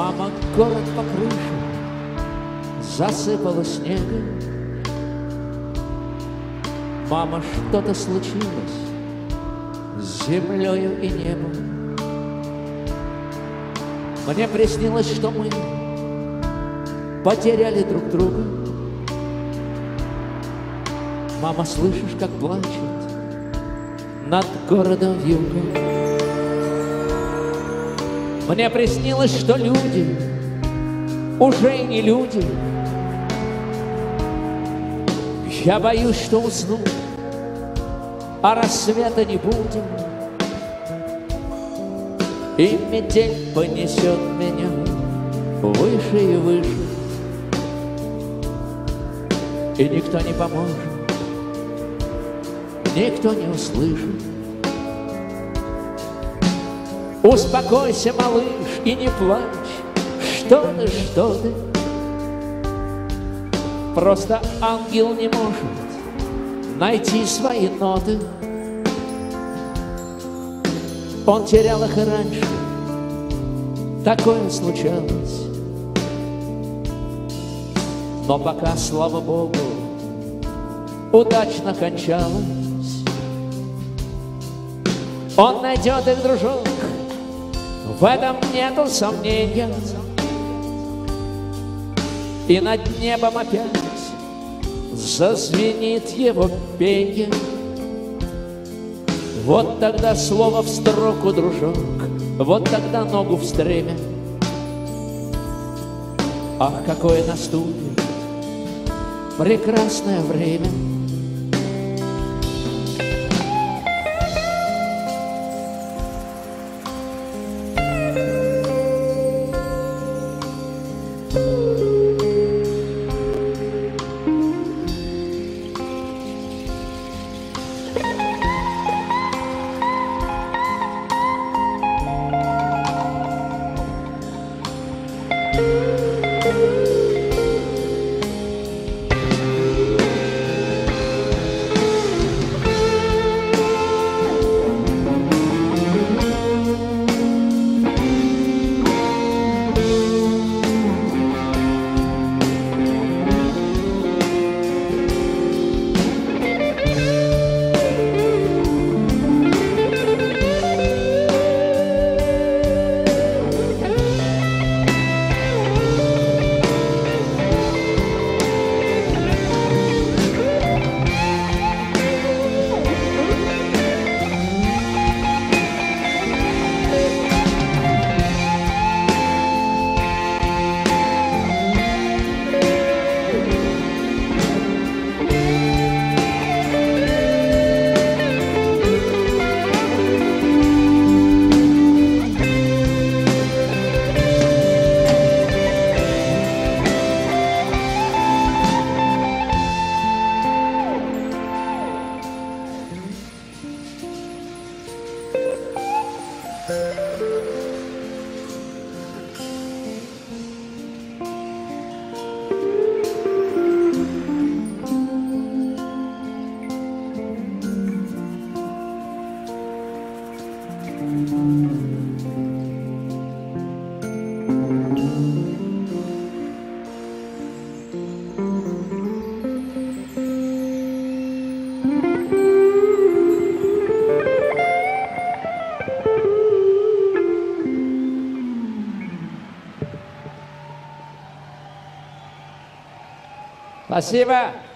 Мама, город по крыше засыпала снегом. Мама, что-то случилось с землею и небом. Мне приснилось, что мы потеряли друг друга. Мама, слышишь, как плачет над городом вьюга? Мне приснилось, что люди уже не люди. Я боюсь, что усну, а рассвета не будет. И метель понесет меня выше и выше. И никто не поможет, никто не услышит. Успокойся, малыш, и не плачь, что ты, что ты. Просто ангел не может найти свои ноты. Он терял их и раньше, такое случалось. Но пока, слава Богу, удачно кончалось, Он найдет их, дружок, в этом нету сомнения. И над небом опять зазвенит его пение. Вот тогда слово в строку, дружок, вот тогда ногу в стремя. Ах, какое наступит прекрасное время — Passiva.